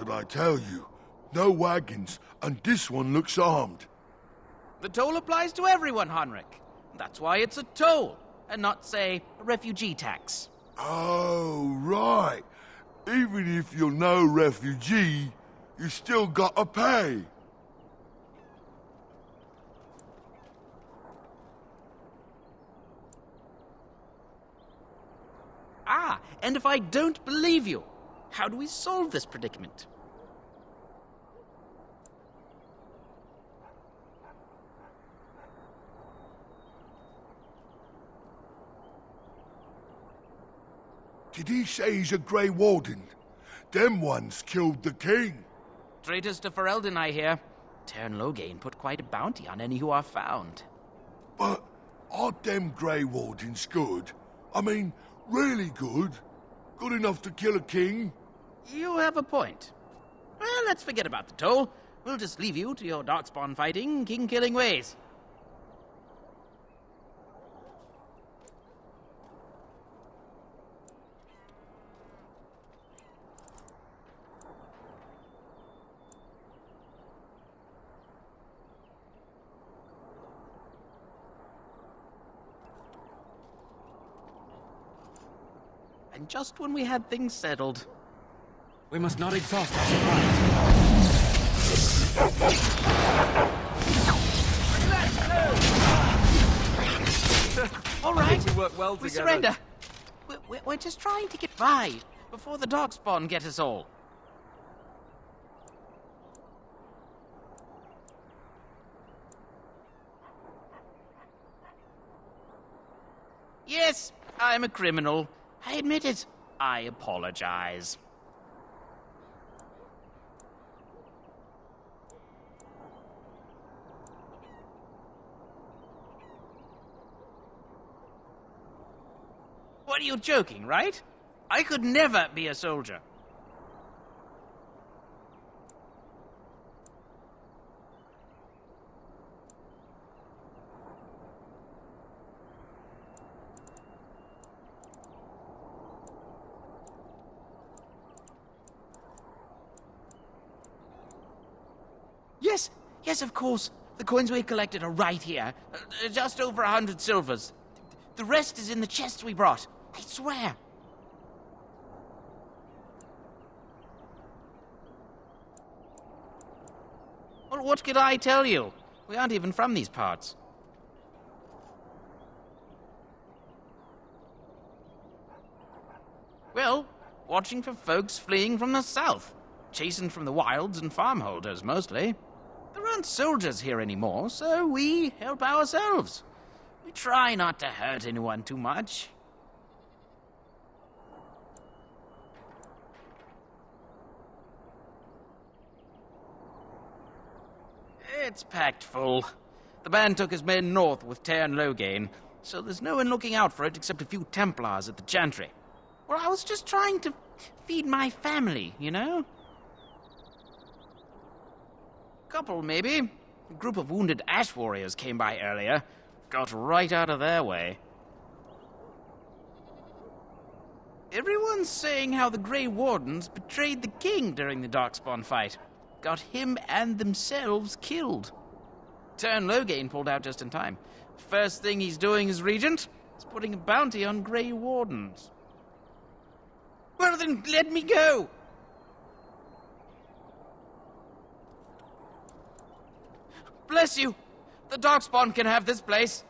did I tell you? No wagons, and this one looks armed. The toll applies to everyone, Henrik. That's why it's a toll, and not, say, a refugee tax. Oh, right. Even if you're no refugee, you still gotta pay. Ah, and if I don't believe you, how do we solve this predicament? Did he say he's a Grey Warden? Them ones killed the king. Traitors to Ferelden, I hear. Teyrn Loghain put quite a bounty on any who are found. But aren't them Grey Wardens good? I mean, really good? Good enough to kill a king? You have a point. Well, let's forget about the toll. We'll just leave you to your darkspawn fighting, king killing ways. And just when we had things settled, We must not exhaust our supplies. all right, We work well we together. surrender. We're, we're, we're just trying to get by before the darkspawn get us all. Yes, I'm a criminal. I admit it. I apologize. Are you joking, right? I could never be a soldier. Yes, yes, of course. The coins we collected are right here. Uh, just over a hundred silvers. The rest is in the chest we brought. I swear. Well, what could I tell you? We aren't even from these parts. Well, watching for folks fleeing from the south. Chasind from the wilds and farmholders, mostly. There aren't soldiers here anymore, so we help ourselves. We try not to hurt anyone too much. It's packed full. The bann took his men north with Teyrn Loghain, so there's no one looking out for it except a few Templars at the Chantry. Well, I was just trying to feed my family, you know? Couple, maybe. A group of wounded ash warriors came by earlier. Got right out of their way. Everyone's saying how the Grey Wardens betrayed the king during the Darkspawn fight. Got him and themselves killed. Teyrn Loghain pulled out just in time. First thing he's doing as regent is putting a bounty on Grey Wardens. Well, then let me go! Bless you! The Darkspawn can have this place.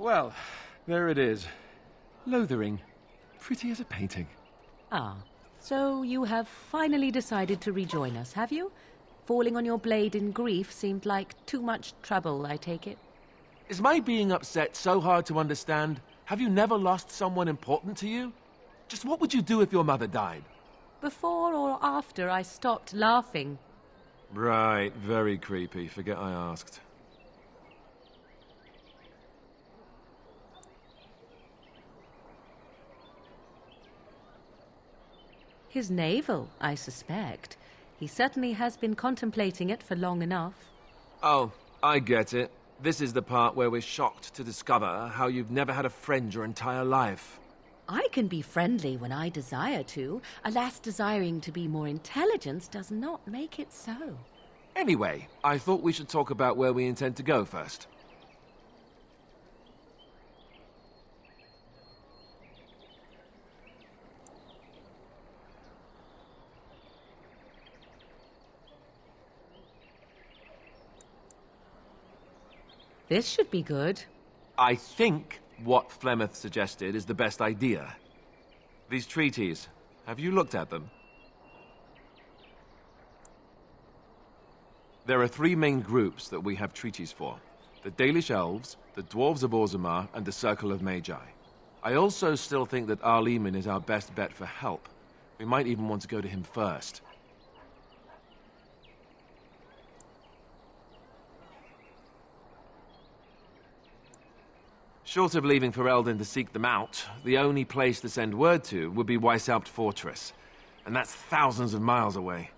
Well, there it is. Lothering. Pretty as a painting. Ah, so you have finally decided to rejoin us, have you? Falling on your blade in grief seemed like too much trouble, I take it. Is my being upset so hard to understand? Have you never lost someone important to you? Just what would you do if your mother died? Before or after I stopped laughing? Right, very creepy. Forget I asked. His navel, I suspect. He certainly has been contemplating it for long enough. Oh, I get it. This is the part where we're shocked to discover how you've never had a friend your entire life. I can be friendly when I desire to. Alas, desiring to be more intelligent does not make it so. Anyway, I thought we should talk about where we intend to go first. This should be good. I think what Flemeth suggested is the best idea. These treaties, have you looked at them? There are three main groups that we have treaties for. The Dalish Elves, the Dwarves of Orzammar, and the Circle of Magi. I also still think that Arl Eamon is our best bet for help. We might even want to go to him first. Short of leaving Ferelden to seek them out, the only place to send word to would be Weishaupt Fortress. And that's thousands of miles away.